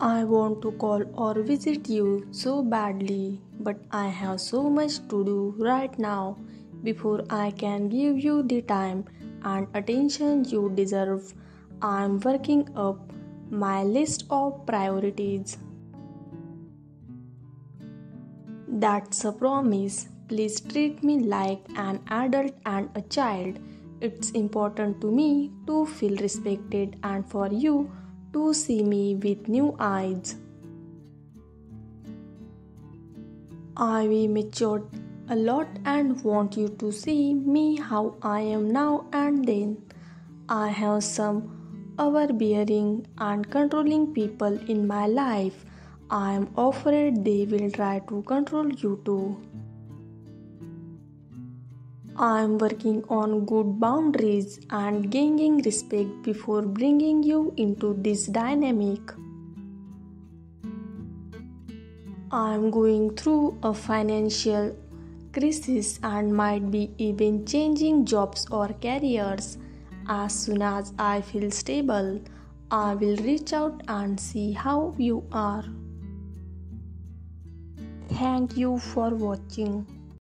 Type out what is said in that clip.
I want to call or visit you so badly, but I have so much to do right now before I can give you the time and attention you deserve. I'm working up my list of priorities. That's a promise. Please treat me like an adult and a child. It's important to me to feel respected and for you to see me with new eyes. I've matured a lot and want you to see me how I am now and then. I have some overbearing and controlling people in my life. I am afraid they will try to control you too. I am working on good boundaries and gaining respect before bringing you into this dynamic. I am going through a financial crisis and might be even changing jobs or careers. As soon as I feel stable, I will reach out and see how you are. Thank you for watching.